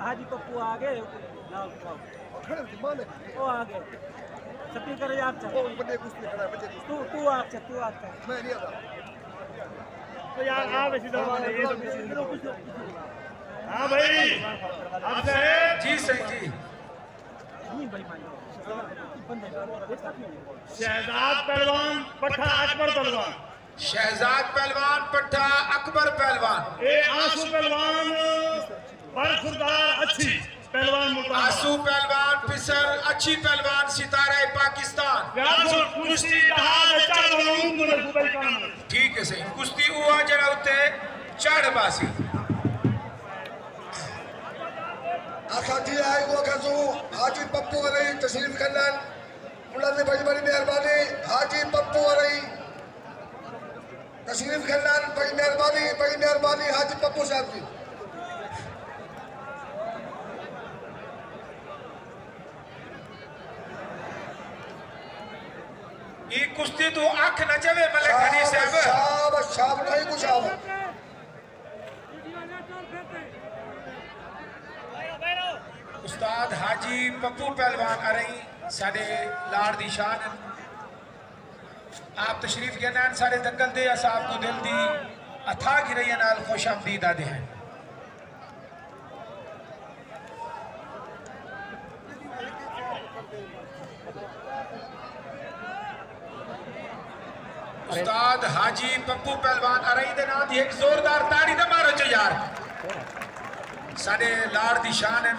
हाजी पप्पू आ गए। वो आ गए। कुछ नहीं खड़ा बच्चे तू तू आ चल तू आ चल। मैं नहीं आता तो यार आ वैसी दरबार है ये तो किसी हाँ भाई। अब से जी सही जी। नहीं भाई मान शहजाद पहलवान पट्टा अकबर पहलवान। शहजाद पहलवान पट्टा अकबर पहलवान। ए आँसू पहलवान। बरखुरदार अच्छी पहलवान मुल्तान आँसू पहलवान फिसल अच्छी पहलवान सितारा पाकिस्तान। कुश्ती ठीक है सही। कुश्ती हुआ जरा उत्ते चढ़ बासी। आखा आए वो कजू हाजी पप्पू रही तस्लीम करलन मुल्ला ने बड़ी बड़ी मेहरबानी हाजी पप्पू रही। तस्लीम करलन बड़ी मेहरबानी बड़ी मेहरबानी हाजी पप्पू साहब जी। ये कुश्ती तू अख न चवे मलिक हनी साहब शाब शाब नहीं कुछ आव उस्ताद हाजी पप्पू पहलवान आ रही साडे लाड़ दी शान आप तशरीफ़ के नान सारे दंगल दे अस आपको दिल दी अथा गिरैया नाल खुश आमदीद आदे हैं उस्ताद हाजी पप्पू पहलवान रही दे एक जोरदार ताड़ी ते मारो च यार। साडे लाड़ दी शान है।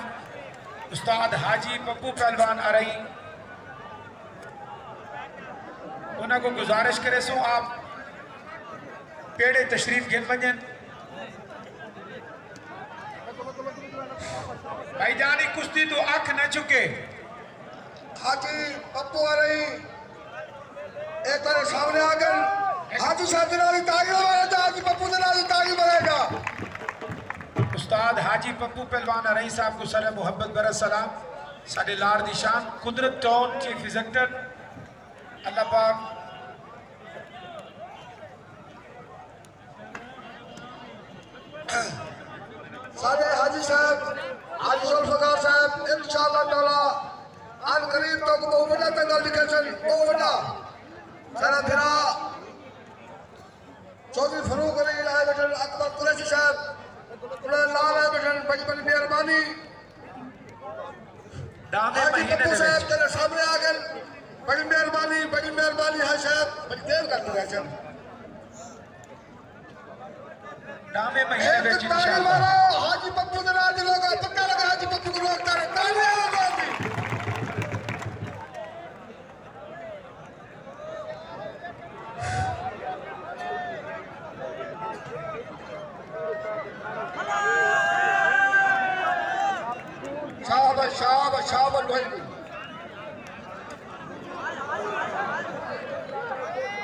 उस्ताद हाजी पप्पू पहलवान रही उन्हें को गुजारिश करे सो आप पेड़े तशरीफ़ गिन वज़न भाईजानी कुश्ती तो अख न चुके। हाजी पप्पू रही एक तरह सामने आ गए। हाजी साहब के नाल ताली हाजी पप्पू नाल ताली मारेगा उस्ताद हाजी पप्पू पहलवान रही साहब को सर मोहब्बत बरस सलाम। साडे लाड़ दी कुदरत टाउन चीफ एग्जीक्यूटिव अल्लाह पाक। सारे हाजी साहब, हाजी जुल्फकार साहब इंशाअल्लाह ताला अन करीब तक बहुत बड़ा दंगल दिखेशन बहुत बड़ा। सारा फिरा। चौधरी फरूक अली आए बैठन अकबर कुरैशी साहब उन्हें लाल आए बैठन बड़ी बड़ी मेहरबानी। दे साहब तेरे सामने आ गए। बड़ी मेहरबानी बड़ी मेहरबानी है साहब। बड़ी देर कर इंशाअल्लाह मारो हाजी पप्पू के नाल लोग पक्का लगा हाजी पप्पू को रोकता है तालियाँ लगाओ शाबाश शाबाश शाबाश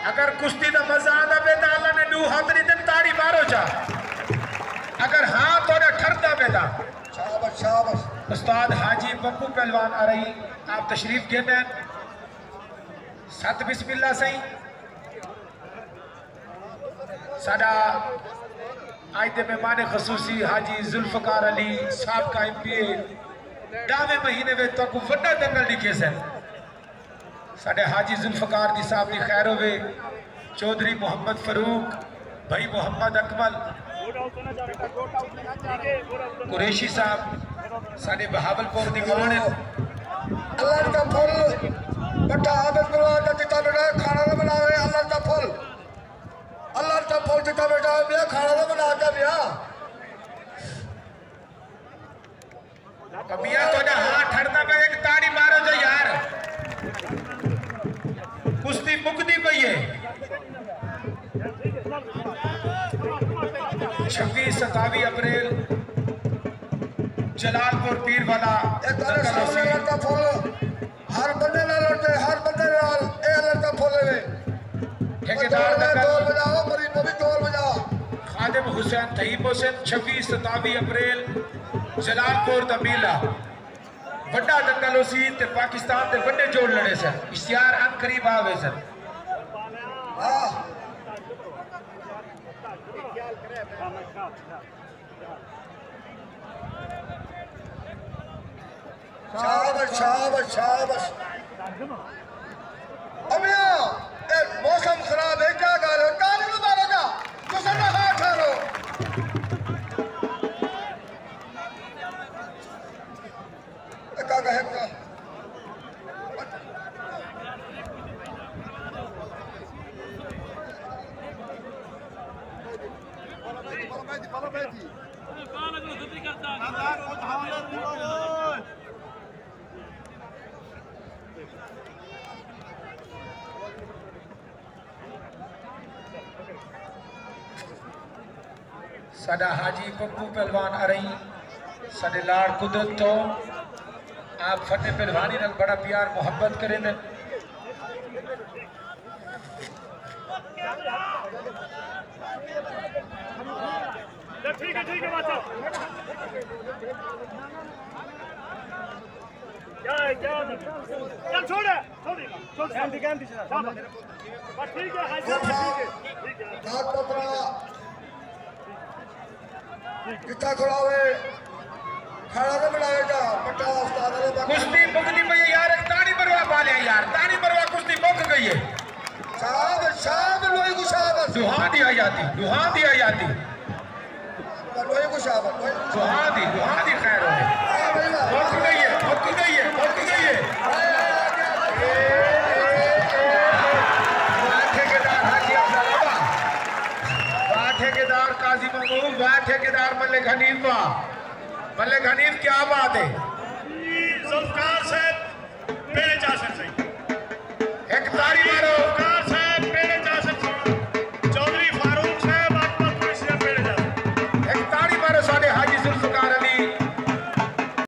अगर कुश्ती का मज़ा आंदा पे तो अल्लाह ने दू हाथ नहीं दिन ताड़ी मारो जा। अगर हाँ तो ठरदा पे शाबाश शाबाश। उस्ताद हाजी पप्पू पहलवान आ रही आप तशरीफ़ कहते हैं। सत बिस्मिल्ला सही साडा आज के मेहमान खसूसी हाजी जुल्फकार अली सबका एम पी ए डावे महीने में तो वड्डा दंगल दिखे सन साडे हाजी जुल्फकार दी साहब की खैर होवे, चौधरी मोहम्मद फरूक, भाई मोहम्मद अकमल, कुरैशी साहब साडे बहावलपुर है अल्लाह का फुल बट्टा आबद परवान का चिता बेटा खाना ना का फुल। अल्लाह का फुल चिता बेटा खाना ना के कबिया तो ना हाथ ठरदा पे एक ताड़ी मारो जो यार। कुश्ती मुकदी पई है? छब्बीस सतावी अप्रैल जलालपुर पीर वाला हर बंदे ना लड़ते हर बंदे नाल ए अल्लाह का फुल ठेकेदार ठेकेदार दंगल बजाओ मरी को भी बजाओ। खादिम हुसैन तहीब हुसैन छब्बीस सतावी अप्रैल जलाल कौर तबीला वड्डा दंगल होसी पाकिस्तान ते वड्डे जोड़ लड़े सर। इश्तियार अन करीब आवे सर। का साडा हाजी पप्पू पहलवान अरई साडे लाड़ कुदरत तो। आप फटे पहलवानी नाल बड़ा प्यार मोहब्बत करें। ठीक है ठीक है बात क्या है है? चल छोड़ छोड़। छोड़ गांधी गांधी बस ठीक है ठीक है। ठीक है कुश्ती मुकनी में यार ताड़ी मरवा पा लिया यार ताड़ी मरवा कुश्ती मुक गई है। शाब शाब लोई को शाब दुहा दिया जाती दुहा दिया जाती। लोई को शाब दुहा दी दुहा दी खैर हो वाह। मुक गई है मुक गई है मुक गई है। ठेकेदार काजी महमूद वाह ठेकेदार मलिक हनीफ। वाह मलिक गनीब क्या बात है। चाचा से